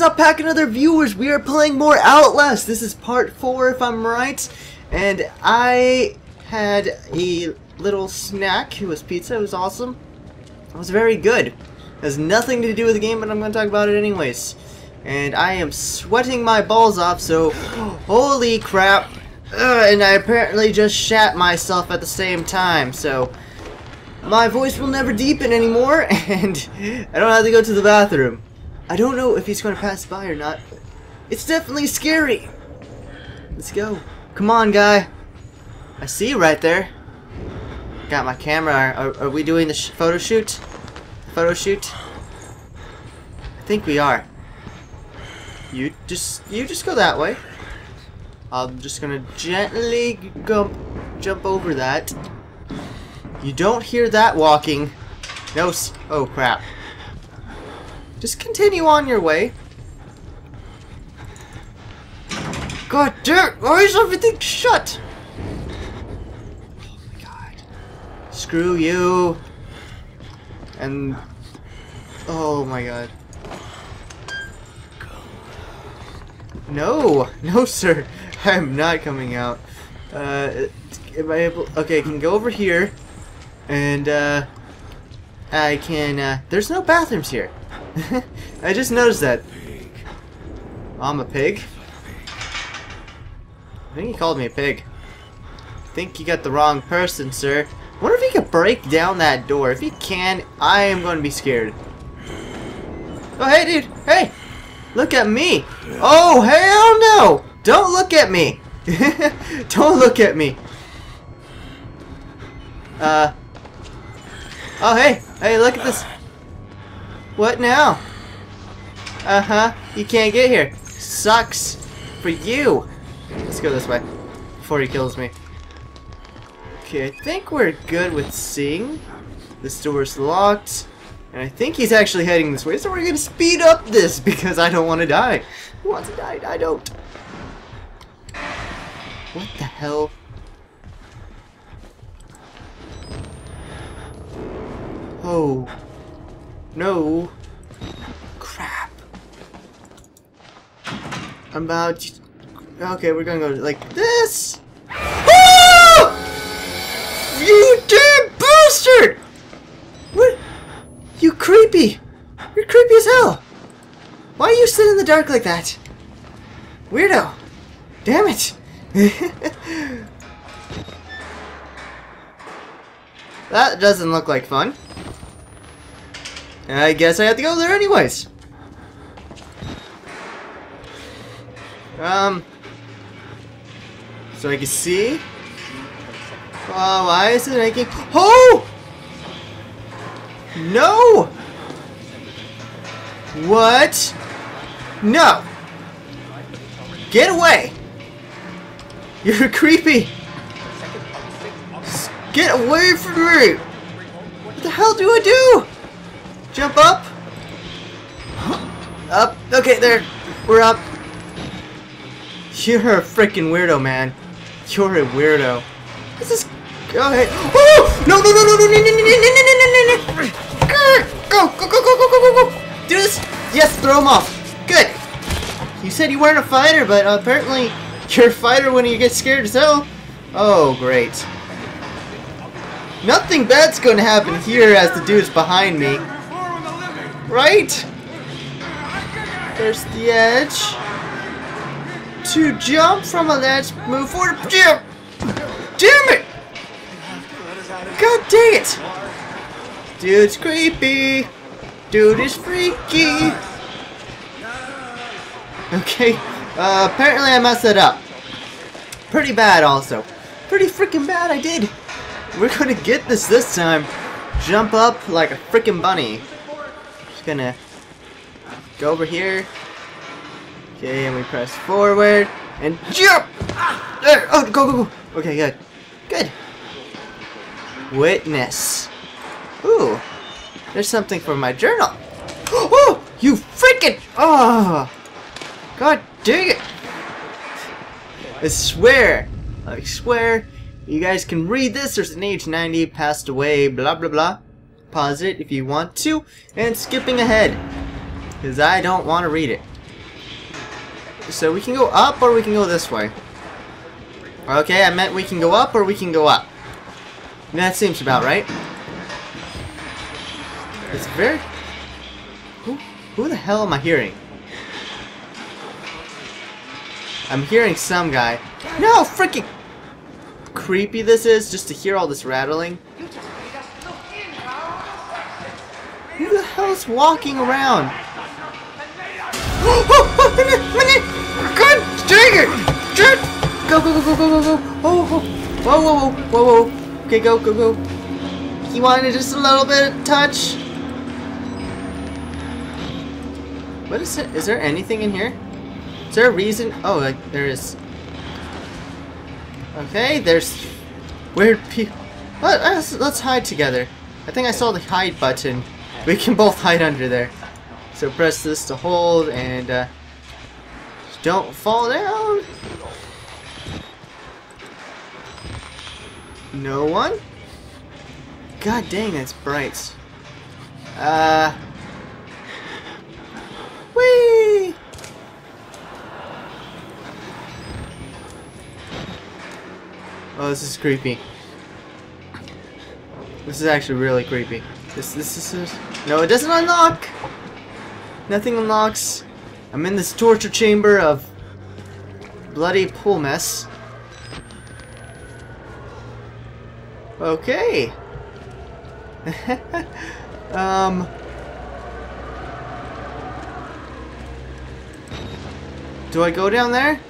is up, pack other viewers? We are playing more Outlast. This is part four, if I'm right. And I had a little snack. It was pizza. It was awesome. It was very good. It has nothing to do with the game, but I'm going to talk about it anyways. And I am sweating my balls off, so holy crap. Ugh, and I apparently just shat myself at the same time, so my voice will never deepen anymore, and I don't have to go to the bathroom. I don't know if he's going to pass by or not. It's definitely scary. Let's go. Come on, guy. I see you right there. Got my camera. Are, are we doing the sh photo shoot? Photo shoot? I think we are. You just you just go that way. I'm just gonna gently go jump over that. You don't hear that walking. No. Oh crap. Just continue on your way. God damn! Why is everything shut? Oh my god. Screw you. And... Oh my god. No! No, sir! I'm not coming out. Uh, am I able... Okay, I can go over here. And, uh... I can, uh... There's no bathrooms here. I just noticed that. I'm a pig. I think he called me a pig. I think you got the wrong person, sir. I wonder if he could break down that door. If he can, I am going to be scared. Oh, hey, dude. Hey. Look at me. Oh, hell no. Don't look at me. Don't look at me. Uh. Oh, hey. Hey, look at this. What now? Uh-huh. You can't get here. Sucks for you. Let's go this way before he kills me. Okay, I think we're good with seeing. This door's locked. And I think he's actually heading this way, so we're gonna speed up this because I don't want to die. Who wants to die? I don't. What the hell? Oh. No. Crap. I'm about to... Okay, we're gonna go like this! Oh! You damn bastard! What? You creepy! You're creepy as hell! Why are you sitting in the dark like that? Weirdo! Damn it! that doesn't look like fun. I guess I have to go there anyways. Um, so I can see. Oh, why is it making? Oh! No! What? No! Get away! You're creepy! Get away from me! What the hell do I do? Jump up? Up. Okay, there. We're up. You're a freaking weirdo, man. You're a weirdo. This is. Go ahead. Oh! No, no, no, no, no, no, no, no, no, no, no, no, Go, go, go, go, go, go, go, go. Do this. Yes, throw him off. Good. You said you weren't a fighter, but apparently you're a fighter when you get scared as hell. Oh, great. Nothing bad's to happen here as the dude's behind me. Right? There's the edge. To jump from a ledge, move forward! Damn it! God dang it! Dude's creepy. Dude is freaky. Okay, uh, apparently I messed it up. Pretty bad also. Pretty freaking bad I did. We're gonna get this this time. Jump up like a freaking bunny. Just gonna go over here. Okay, and we press forward and jump. There. Oh, go, go, go. Okay, good. Good. Witness. Ooh. There's something for my journal. Oh, you freaking. Oh. God dang it. I swear. I swear. You guys can read this. There's an age 90 passed away. Blah, blah, blah. Pause it if you want to. And skipping ahead. Because I don't want to read it. So we can go up or we can go this way. Okay, I meant we can go up or we can go up. That seems about right. It's very... Who, who the hell am I hearing? I'm hearing some guy. No, freaking creepy this is just to hear all this rattling. Who the hell's walking around? God dang it! Go, go, go, go, go, go, go! Oh, whoa, whoa, whoa, whoa, whoa! Okay, go, go, go! He wanted just a little bit of touch. What is it? Is there anything in here? Is there a reason? Oh, like, there is. Okay, there's weird people. Let's, let's hide together. I think I saw the hide button. We can both hide under there. So press this to hold and uh, don't fall down. No one? God dang, that's bright. Uh. Whee! Oh, this is creepy. This is actually really creepy. This, this, this is... No, it doesn't unlock! Nothing unlocks. I'm in this torture chamber of bloody pool mess. Okay. um. Do I go down there?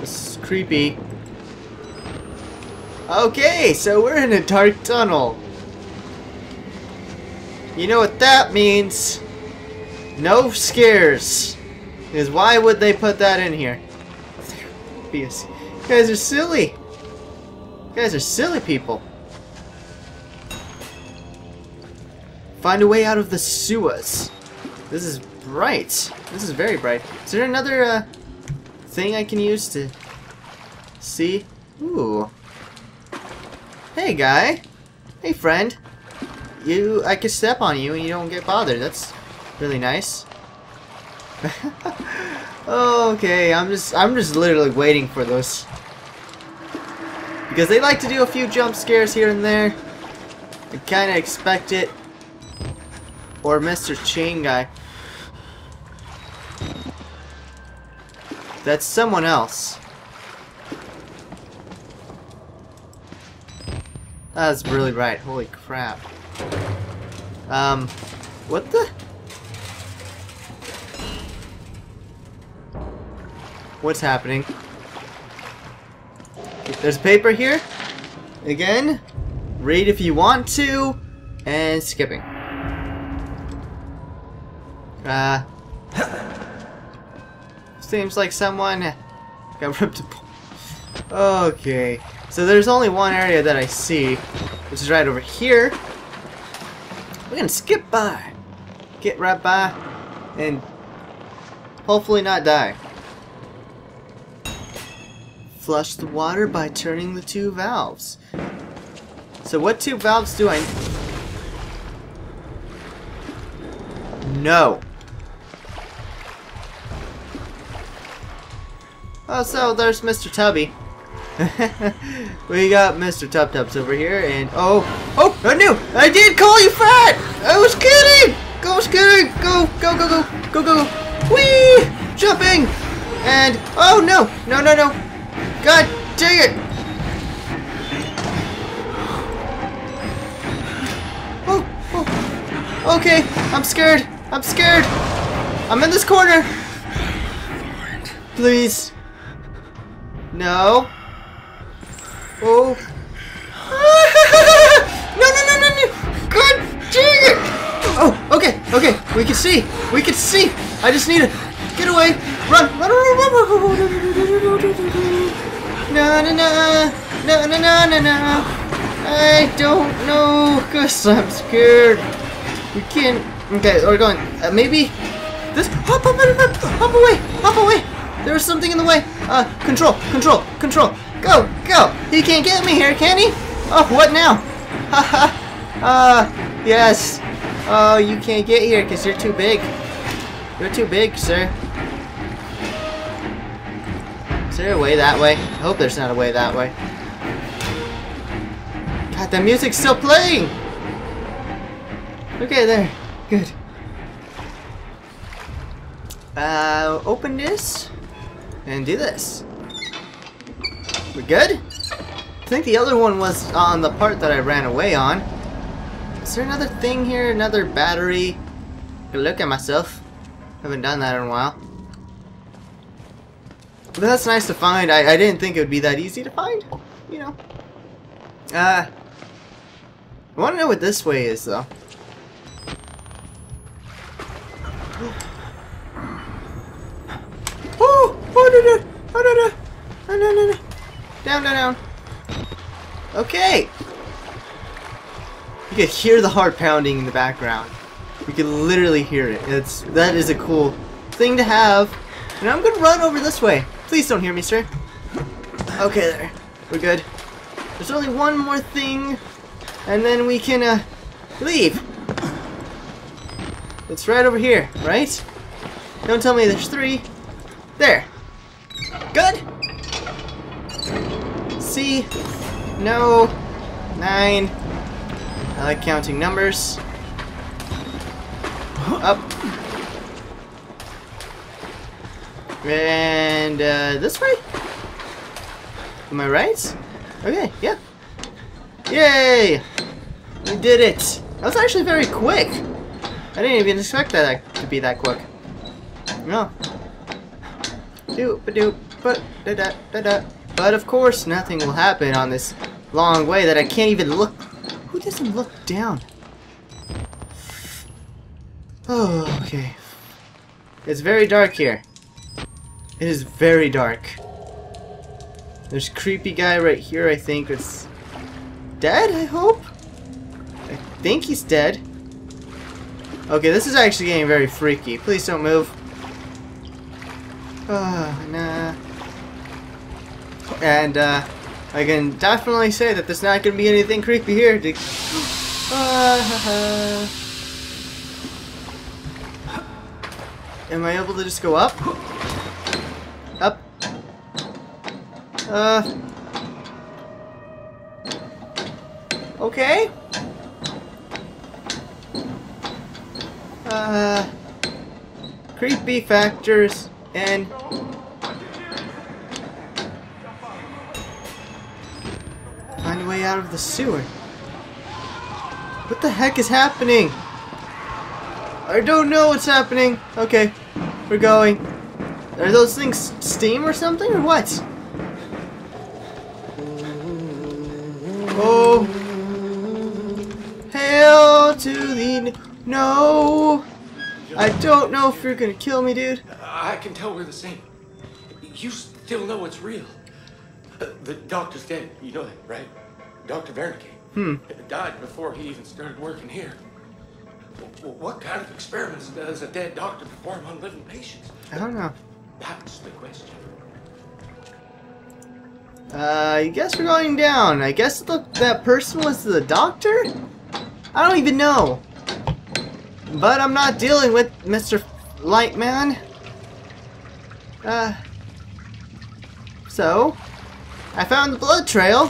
This is creepy. Okay, so we're in a dark tunnel. You know what that means? No scares. Because why would they put that in here? You guys are silly. You guys are silly people. Find a way out of the sewers. This is bright. This is very bright. Is there another uh, thing I can use to see? Ooh. Hey, guy. Hey, friend. You, I can step on you and you don't get bothered. That's really nice. okay, I'm just, I'm just literally waiting for those. Because they like to do a few jump scares here and there. I kind of expect it. Or Mr. Chain Guy. That's someone else. That's really right. Holy crap. Um, what the? What's happening? There's paper here. Again, read if you want to, and skipping. Uh, seems like someone got ripped apart. Okay, so there's only one area that I see, which is right over here. We're gonna skip by, get right by, and hopefully not die. Flush the water by turning the two valves. So what two valves do I... No. Oh, so there's Mr. Tubby. we got Mr. Tub Tubs over here, and oh, oh, I knew, I did call you fat. I was kidding. Go, kidding. Go, go, go, go, go, go, go. Whee! Jumping, and oh no, no, no, no. God dang it! Oh, oh. Okay, I'm scared. I'm scared. I'm in this corner. Please. No. Oh. no, no, no, no, no. God dang it. Oh, okay, okay. We can see. We can see. I just need to get away. Run, run, run, run, run. No, no, no, no, no, no, no, no. I don't know, cause I'm scared. We can't. Okay, we're going. Uh, maybe this. Hop, hop, hop, hop away, hop away. There's something in the way. Uh, control, control, control. Go, go. He can't get me here, can he? Oh, what now? Haha. uh, yes. Oh, you can't get here because you're too big. You're too big, sir. Is there a way that way? I hope there's not a way that way. God, the music's still playing! Okay, there. Good. Uh, open this. And do this. We good? I think the other one was on the part that I ran away on. Is there another thing here? Another battery? Look at myself. Haven't done that in a while. But that's nice to find. I, I didn't think it would be that easy to find. You know. Uh, I want to know what this way is, though. Oh! Oh, no, no! Oh, no, no! Oh, no, no, no! Down, down, down. Okay! You can hear the heart pounding in the background. You can literally hear it. It's That is a cool thing to have. And I'm gonna run over this way. Please don't hear me, sir. Okay, there. We're good. There's only one more thing, and then we can, uh, leave. It's right over here, right? Don't tell me there's three. There. No. Nine. I like counting numbers. Up. And uh, this way? Am I right? Okay, yeah. Yay! We did it! That was actually very quick. I didn't even expect that to be that quick. No. Do ba do but da da da da. But of course, nothing will happen on this long way that I can't even look. Who doesn't look down? Oh, okay. It's very dark here. It is very dark. There's creepy guy right here, I think. It's dead, I hope? I think he's dead. Okay, this is actually getting very freaky. Please don't move. Oh, nah. And, uh, I can definitely say that there's not going to be anything creepy here. Uh, am I able to just go up? Up. Uh. Okay. Uh. Creepy factors and find a out of the sewer. What the heck is happening? I don't know what's happening. Okay, we're going. Are those things steam or something or what? Oh. Hail to the no. I don't know if you're gonna kill me, dude. I can tell we're the same. You still know it's real. The doctor's dead. You know that, right? Dr. Wernicke. Hmm. Died before he even started working here. What kind of experiments does a dead doctor perform on living patients? I don't know. That's the question. Uh, I guess we're going down. I guess the, that person was the doctor? I don't even know. But I'm not dealing with Mr. Lightman. Uh, so, I found the blood trail.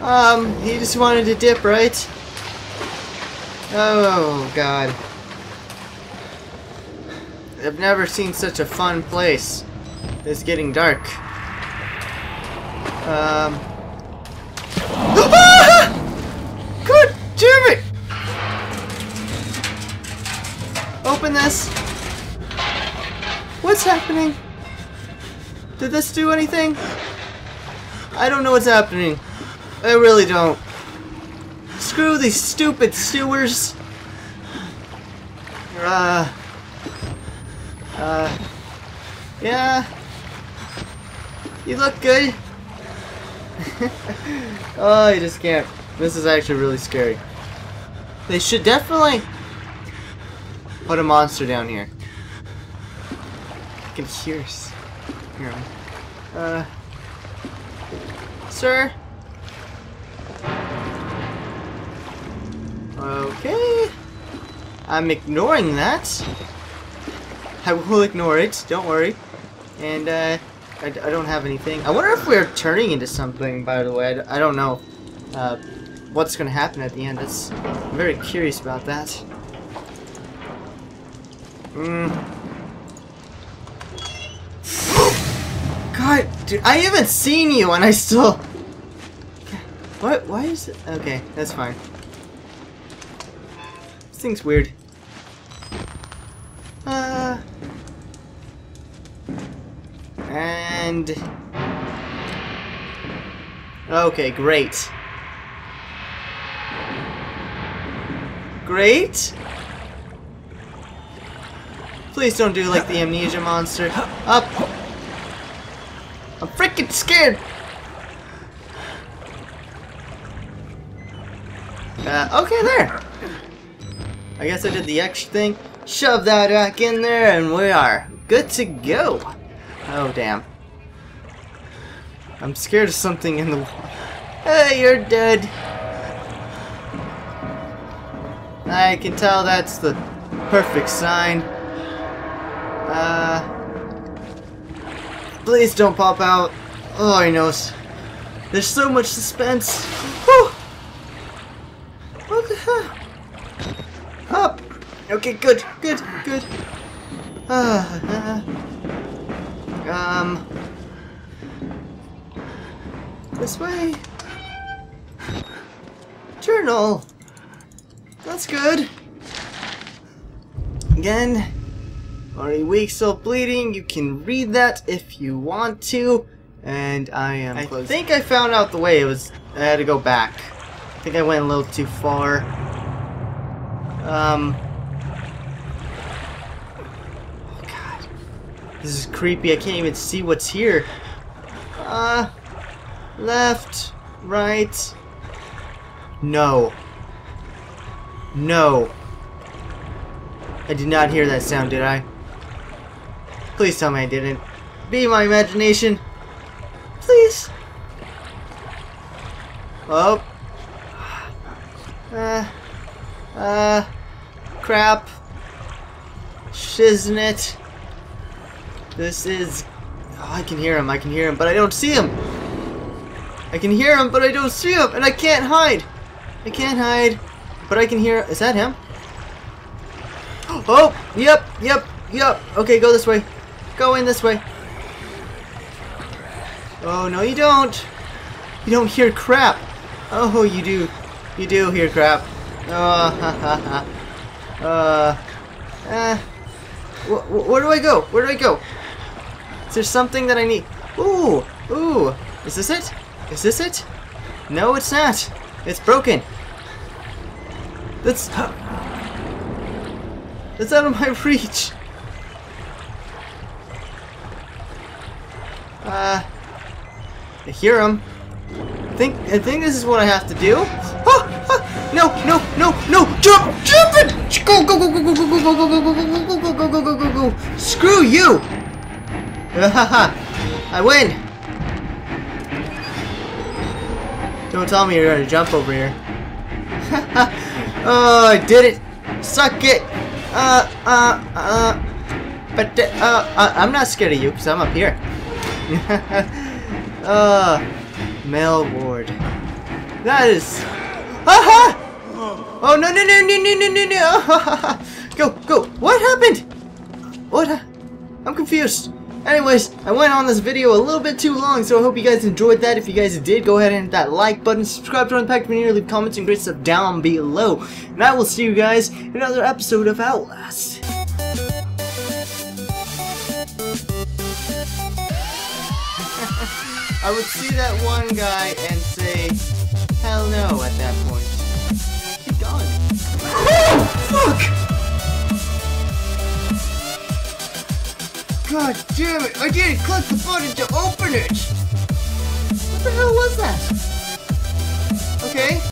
um, he just wanted to dip, right? Oh, God. I've never seen such a fun place. It's getting dark. Um. Open this. What's happening? Did this do anything? I don't know what's happening. I really don't. Screw these stupid sewers. Uh. Uh. Yeah. You look good. oh, I just can't. This is actually really scary. They should definitely put a monster down here. Can hear. s- Hear him. Uh. Sir. Okay. I'm ignoring that. I will ignore it, don't worry. And, uh, I, I don't have anything. I wonder if we're turning into something, by the way. I, don't know uh, what's to happen at the end. That's, I'm very curious about that. Mm. God, dude, I haven't seen you and I still... What? Why is it? Okay, that's fine. This thing's weird. Uh... And... Okay, great. Great? Please don't do like the amnesia monster. Up! I'm freaking scared! Uh, okay, there! I guess I did the extra thing. Shove that back in there and we are good to go. Oh, damn. I'm scared of something in the wall. Hey, you're dead. I can tell that's the perfect sign. Uh, please don't pop out. Oh, I know. There's so much suspense. Whew. What the hell? Up. Okay, good, good, good. Uh, uh, um. This way. Journal. That's good. Again, already weak, still bleeding. You can read that if you want to. And I am. I closing. think I found out the way. It was. I had to go back. I think I went a little too far. Um. Oh God, this is creepy. I can't even see what's here. Uh, left, right. No. No. I did not hear that sound, did I? Please tell me I didn't. Be my imagination. Please. Oh. Uh. Uh. Crap. Shiznit. This is... Oh, I can hear him, I can hear him, but I don't see him. I can hear him, but I don't see him, and I can't hide. I can't hide. But I can hear... Is that him? Oh! Yep! Yep! Yep! Okay, go this way. Go in this way. Oh, no you don't! You don't hear crap! Oh, you do. You do hear crap. Oh, ha ha ha. Uh... Uh... Wh wh where do I go? Where do I go? Is there something that I need? Ooh! Ooh! Is this it? Is this it? No, it's not. It's broken. That's... That's out of my reach! Uh... I hear him. I think, I think this is what I have to do. Ah, ah, no, no, no, no! Jump! Jump it! Go, go, go, go, go, go, go, go, go, go, go, go, go, go, go, go, go, go! Screw you! Haha! I win! Don't tell me you're gonna jump over here. oh, I did it! Suck it! Uh, uh, uh. But, uh, uh I'm not scared of you, because I'm up here. uh, male ward. That is... Aha! Oh, no, no, no, no, no, no, no, no! go, go! What happened? What? I'm confused. Anyways, I went on this video a little bit too long, so I hope you guys enjoyed that. If you guys did, go ahead and hit that like button, subscribe to Unpacked Veneer, leave comments and great stuff down below. And I will see you guys in another episode of Outlast. I would see that one guy and say, hell no at that point. Keep going. Oh, fuck! God damn it! I didn't click the button to open it! What the hell was that? Okay.